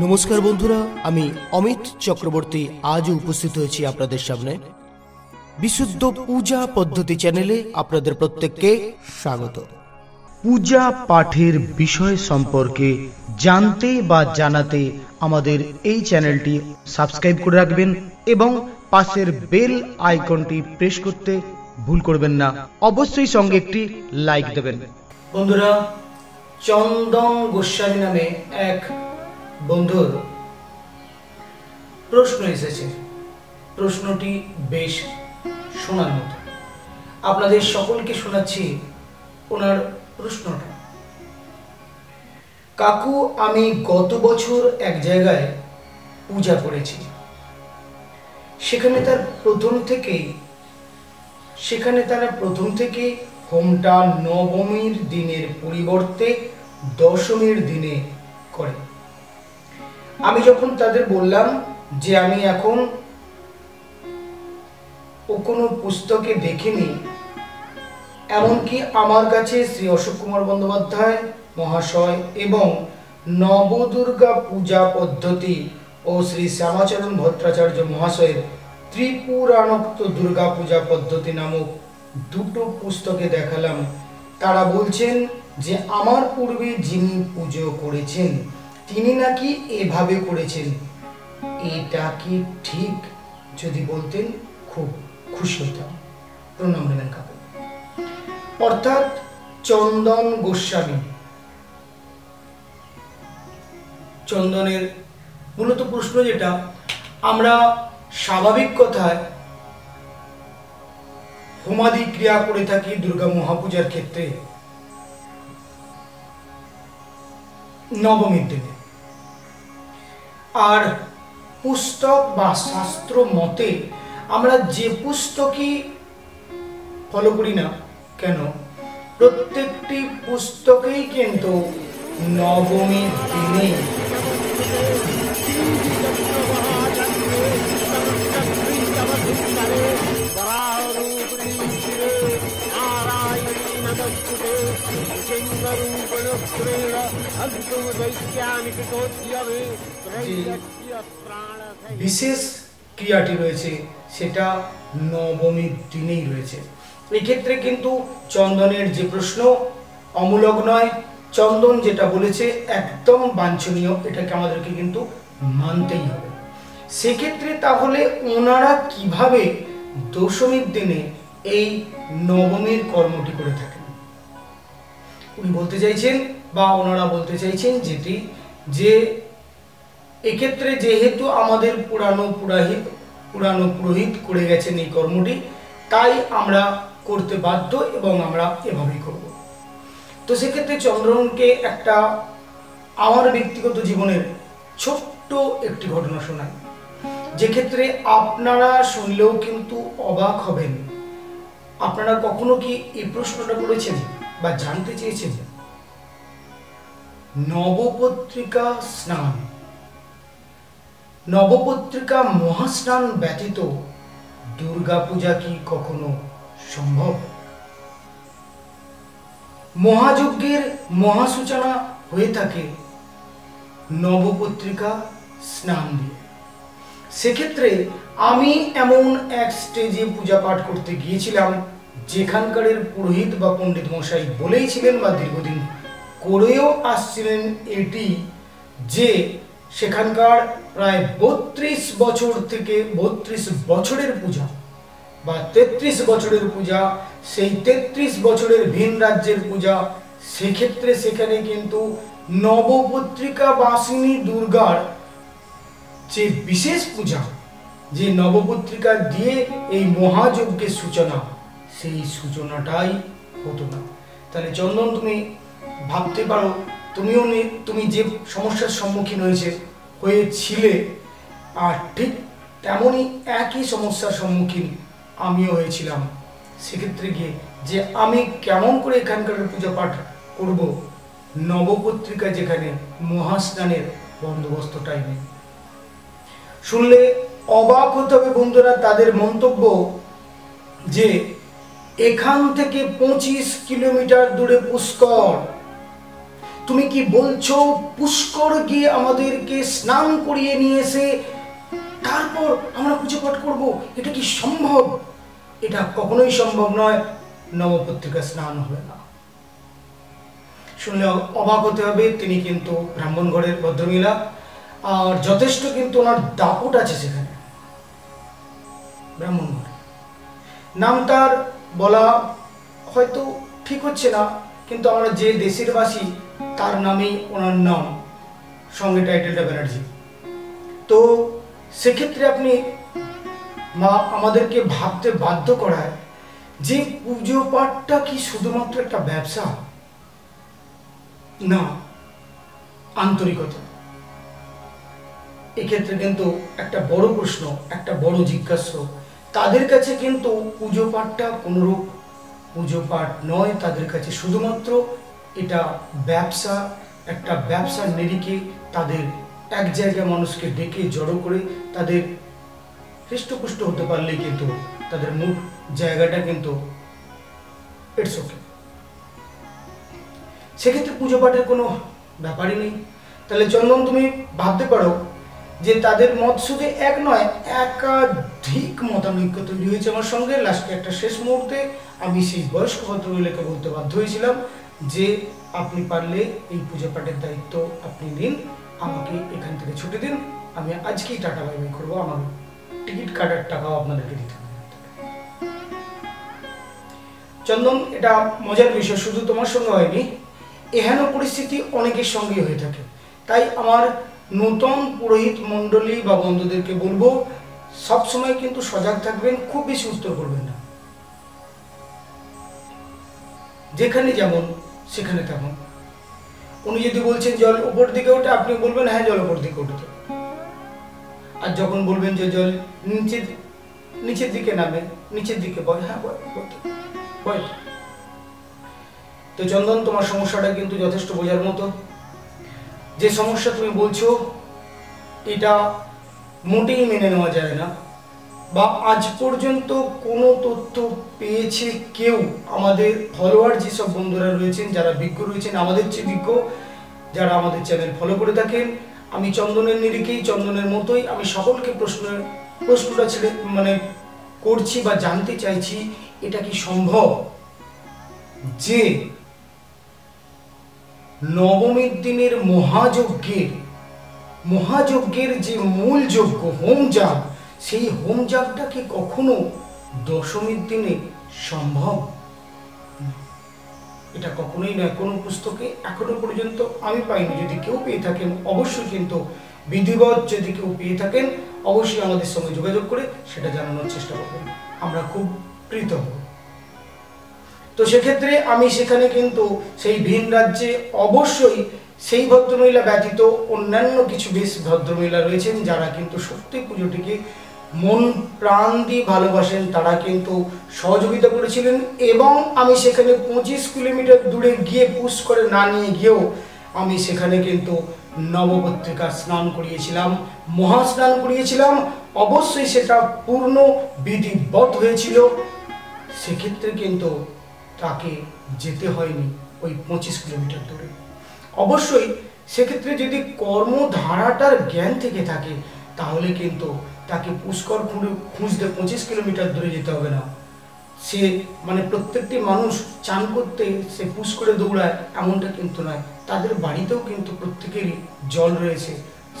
নমস্কার বন্ধুরা আমি অমিত চক্রবর্তী আজও উপস্থিত হয়েছি আপনাদের সামনে। বিশুদ্ধ পূজা পদ্ধতি চ্যানেলে আপনাদের প্রত্যেককে স্বাগত। পূজা পাঠের বিষয় সম্পর্কে জানতে বা জানাতে আমাদের এই চ্যানেলটি সাবস্ক্রাইব করে রাখবেন এবং পাশের বেল আইকনটি প্রেস করতে ভুল করবেন না। অবশ্যই সঙ্গে একটি লাইক দেবেন। বন্ধুরা চন্দন গোস্বামী নামে এক বন্ধুর প্রশ্ন এসেছে। প্রশ্নটি বেশ শোনার মতো। আপনাদের সকলকে শোনাচ্ছি ওনার প্রশ্নটা। কাকু, আমি গত বছর এক জায়গায় পূজা করেছি। সেখানে তার প্রথম থেকেই, সেখানে তারা প্রথম থেকে হোমটা নবমীর দিনের পরিবর্তে দশমীর দিনে করে। আমি যখন তাদের বললাম যে আমি এখন ও কোনো পুস্তকে দেখিনি, এমনকি আমার কাছে শ্রী অশোক কুমার বন্দ্যোপাধ্যায় মহাশয় এবং নবদুর্গা পূজা পদ্ধতি ও শ্রী শ্যামাচরণ ভট্টাচার্য মহাশয়ের ত্রিপুরাণোক্ত দুর্গা পূজা পদ্ধতি নামক দুটো পুস্তকে দেখালাম, তারা বলছেন যে আমার পূর্বে যিনি পুজো করেছেন তিনি নাকি এভাবে করেছেন? এটা কি ঠিক? যদি বলতেন, খুব খুশি হতাম। প্রণাম নেবেন কাকু অর্থাৎ চন্দন গোস্বামী। চন্দনের মূলত প্রশ্ন যেটা, আমরা স্বাভাবিক কথায় হোমাদি ক্রিয়া করে থাকি দুর্গা মহাপূজার ক্ষেত্রে। নবমীর দিনে। আর পুস্তক বা শাস্ত্র মতে আমরা যে পুস্তকই ফলো করি না কেন, প্রত্যেকটি পুস্তকেই কিন্তু নবমীর দিনে বিশেষ ক্রিয়াটি রয়েছে, সেটা নবমীর দিনেই রয়েছে। এক্ষেত্রে কিন্তু চন্দনের যে প্রশ্ন, অমূলক নয়, চন্দন যেটা বলেছে একদম বাঞ্ছনীয়, এটাকে আমাদেরকে কিন্তু মানতেই হবে। সেক্ষেত্রে তাহলে ওনারা কীভাবে দশমীর দিনে এই নবমীর কর্মটি করে থাকেন? উনি বলতে চাইছেন বা ওনারা বলতে চাইছেন যেটি যে এক্ষেত্রে যেহেতু আমাদের পুরানো পুরাহিত, পুরানো পুরোহিত করে গেছেন এই কর্মটি, তাই আমরা করতে বাধ্য এবং আমরা এভাবেই করব। তো সেক্ষেত্রে চন্দ্রনকে একটা আমার ব্যক্তিগত জীবনের ছোট্ট একটি ঘটনা শোনায় যে ক্ষেত্রে আপনারা শুনলেও কিন্তু অবাক হবেন। আপনারা কখনো কি এই প্রশ্নটা করেছেন বা জানতে চেয়েছেন? নবপত্রিকা স্নান। নবপত্রিকা মহাস্নান ব্যতীত দুর্গাপূজা কি কখনো সম্ভব? মহাযজ্ঞের মহাসূচনা হয়ে থাকে নবপত্রিকা স্নান দিয়ে। সেক্ষেত্রে আমি এমন এক স্টেজে পূজা পাঠ করতে গিয়েছিলাম, যেখানকারের পুরোহিত বা পণ্ডিত মশাই বলেইছিলেন বা দীর্ঘদিন করেও আসছিলেন এটি যে সেখানকার প্রায় বত্রিশ বছর থেকে বত্রিশ বছরের পূজা বা তেত্রিশ বছরের পূজা, সেই তেত্রিশ বছরের ভিন রাজ্যের পূজা, সেক্ষেত্রে সেখানে কিন্তু নবপত্রিকা বাসিনী দুর্গার যে বিশেষ পূজা, যে নবপত্রিকা দিয়ে এই মহাযজ্ঞের সূচনা, সেই সূচনাটাই হতো না। তাহলে চন্দন, তুমি ভাবতে পারো, তুমিও তুমি যে সমস্যার সম্মুখীন হয়েছে, হয়েছিলে, আর ঠিক তেমনই একই সমস্যার সম্মুখীন আমিও হয়েছিলাম। সেক্ষেত্রে গিয়ে যে আমি কেমন করে এখানকার পূজা পাঠ করব নবপত্রিকা যেখানে মহাস্নানের বন্দোবস্তটাই নেই। শুনলে অবাক হতে হবে বন্ধুরা, তাদের মন্তব্য যে এখান থেকে পঁচিশ কিলোমিটার দূরে পুষ্কর। তুমি কি বলছো, পুষ্কর গিয়ে আমাদেরকে স্নান করিয়ে নিয়ে এসে তারপর আমরা পুজো পাঠ করব? এটা কি সম্ভব? এটা কখনোই সম্ভব নয়, নবপত্রিকা স্নান হবে না। শুনলে অবাক হতে হবে, তিনি কিন্তু ব্রাহ্মণ ঘরের ভদ্রমহিলা, আর যথেষ্ট কিন্তু ওনার দাপট আছে সেখানে। ব্রাহ্মণ ঘরে। নাম তার বলা হয়তো ঠিক হচ্ছে না কিন্তু আমরা যে দেশের বাসী, তার নামেই ওনার নাম। সঙ্গে টাইটেলটা ব্যানার্জি তো সেক্ষেত্রে আপনি মা, আমাদেরকে ভাবতে বাধ্য করায় যে পুজো পাঠটা কি শুধুমাত্র একটা ব্যবসা? না, আন্তরিকতা। এক্ষেত্রে কিন্তু একটা বড় প্রশ্ন, একটা বড় জিজ্ঞাসা তাদের কাছে কিন্তু পুজো পাঠটা কোনোরূপ পুজো পাঠ নয়, তাদের কাছে শুধুমাত্র এটা ব্যবসা, একটা ব্যবসার নিরিখে তাদের এক জায়গায় মানুষকে ডেকে জড়ো করে তাদের হৃষ্টপুষ্ট হতে পারলেই কিন্তু তাদের মুখ, জায়গাটা কিন্তু ইটস ওকে সেক্ষেত্রে পুজো পাঠের কোনো ব্যাপারই নেই। তাহলে চন্দন তুমি ভাবতে পারো যে তাদের মত শুধু এক নয়, একাধিক মতানৈক্য তৈরি হয়েছে আমার সঙ্গে। লাস্টে একটা শেষ মুহূর্তে আমি সেই বয়স্ক ভদ্রমহিলাকে বলতে বাধ্য হয়েছিলাম যে, আপনি পারলে এই পুজো পাঠের দায়িত্ব আপনি নিন, আমাকে এখান থেকে ছুটি দিন, আমি আজকেই টাটা বাই করব, আমার টিকিট কাটার টাকাও আপনাদেরকে দিতে চন্দন, এটা মজার বিষয়, শুধু তোমার সঙ্গে হয়নি, এহেন পরিস্থিতি অনেকের সঙ্গেই হয়ে থাকে। তাই আমার নূতন পুরোহিত মণ্ডলী বা বন্ধুদেরকে বলব সবসময় কিন্তু সজাগ থাকবেন, খুব বেশি উত্তর করবেন না। যেখানে যেমন, সেখানে তেমন। উনি যদি বলছেন জল উপর দিকে ওঠে, আপনি বলবেন হ্যাঁ জল উপর দিকে উঠে আর যখন বলবেন যে জল নিচের নিচের দিকে নামে, নিচের দিকে বয় হ্যাঁ বয়। তো চন্দন, তোমার সমস্যাটা কিন্তু যথেষ্ট বোঝার মতো। যে সমস্যা তুমি বলছো, এটা মোটেই মেনে নেওয়া যায় না। বা আজ পর্যন্ত কোনো তথ্য পেয়েছে কেউ? আমাদের ফলোয়ার যেসব বন্ধুরা রয়েছেন, যারা বিজ্ঞ রয়েছেন, আমাদের চেয়ে বিজ্ঞ, যারা আমাদের চ্যানেল ফলো করে থাকেন, আমি চন্দনের নিরিখেই, চন্দনের মতোই আমি সকলকে প্রশ্ন, প্রশ্নটা ছেড়ে মানে করছি বা জানতে চাইছি, এটা কি সম্ভব? যে নবমীর দিনের মহাযজ্ঞের মহাযজ্ঞের যে মূল যজ্ঞ হোম যাগ সেই হোম যাগটা কি কখনো দশমীর দিনে সম্ভব? এটা কখনোই নয়, কোনো পুস্তকে এখনও পর্যন্ত আমি পাইনি। যদি কেউ পেয়ে থাকেন, অবশ্যই কিন্তু বিধিবৎ যদি কেউ পেয়ে থাকেন, অবশ্যই আমাদের সঙ্গে যোগাযোগ করে সেটা জানানোর চেষ্টা করবেন। আমরা খুব কৃত হব। তো সেক্ষেত্রে আমি সেখানে কিন্তু সেই ভিন রাজ্যে অবশ্যই সেই ভদ্রমহিলা ব্যতীত অন্যান্য কিছু বেশ ভদ্রমহিলা রয়েছেন যারা কিন্তু সত্যি পুজোটিকে মন প্রাণ দিয়ে ভালোবাসেন, তারা কিন্তু সহযোগিতা করেছিলেন এবং আমি সেখানে পঁচিশ কিলোমিটার দূরে গিয়ে পুশ করে না নিয়ে গিয়েও আমি সেখানে কিন্তু নবপত্রিকা স্নান করিয়েছিলাম, মহাস্নান করিয়েছিলাম। অবশ্যই সেটা পূর্ণ বিধিবদ্ধ হয়েছিল। সেক্ষেত্রে কিন্তু তাকে যেতে হয়নি ওই পঁচিশ কিলোমিটার দূরে। অবশ্যই সেক্ষেত্রে যদি কর্মধারাটার জ্ঞান থেকে থাকে, তাহলে কিন্তু তাকে পুষ্কর খুঁড়ে খুঁজতে পঁচিশ কিলোমিটার দূরে যেতে হবে না। সে মানে প্রত্যেকটি মানুষ চান করতে সে পুষ্করে দৌড়ায়, এমনটা কিন্তু নয়। তাদের বাড়িতেও কিন্তু প্রত্যেকেরই জল রয়েছে।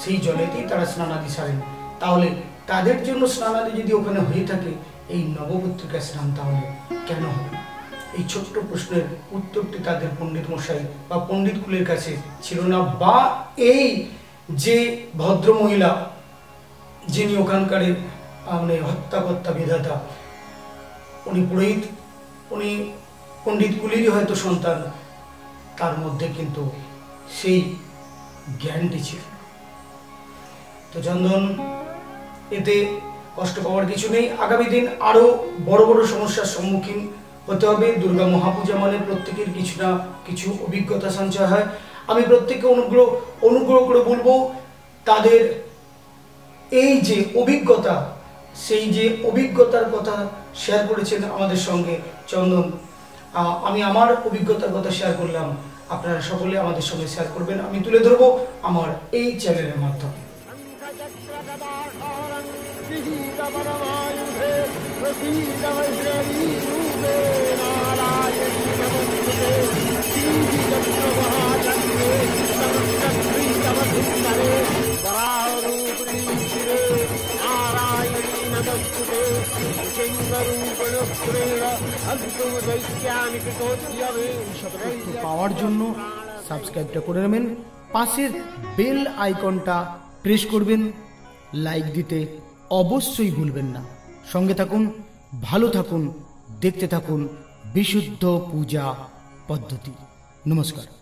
সেই জলেতেই তারা স্নানাদি সারেন। তাহলে তাদের জন্য স্নানাদি যদি ওখানে হয়ে থাকে, এই নবপত্রিকা স্নান তাহলে কেন হবে? এই ছোট্ট প্রশ্নের উত্তরটি তাদের পণ্ডিত মশাই বা পণ্ডিত কুলের কাছে ছিল না বা এই যে ভদ্র মহিলা যিনি ওখানকারের আহ, মানে হত্যাকর্তা বিধাতা উনি পুরোহিত উনি পণ্ডিত কুলেরই হয়তো সন্তান তার মধ্যে কিন্তু সেই জ্ঞানটি ছিল। তো চন্দন এতে কষ্ট পাওয়ার কিছু নেই। আগামী দিন আরও বড় বড় সমস্যার সম্মুখীন হতে হবে। দুর্গা মহাপূজা মানে প্রত্যেকের কিছু না কিছু অভিজ্ঞতা সঞ্চয় হয়। আমি প্রত্যেককে অনুগ্রহ অনুগ্রহ করে বলব, তাদের এই যে অভিজ্ঞতা, সেই যে অভিজ্ঞতার কথা শেয়ার করেছেন আমাদের সঙ্গে চন্দন আমি আমার অভিজ্ঞতার কথা শেয়ার করলাম। আপনারা সকলে আমাদের সঙ্গে শেয়ার করবেন। আমি তুলে ধরবো আমার এই চ্যানেলের মাধ্যমে। তথ্য পাওয়ার জন্য সাবস্ক্রাইবটা করে নেবেন। পাশের বেল আইকনটা প্রেস করবেন। লাইক দিতে অবশ্যই ভুলবেন না। সঙ্গে থাকুন, ভালো থাকুন। দেখতে থাকুন বিশুদ্ধ পূজা পদ্ধতি। নমস্কার।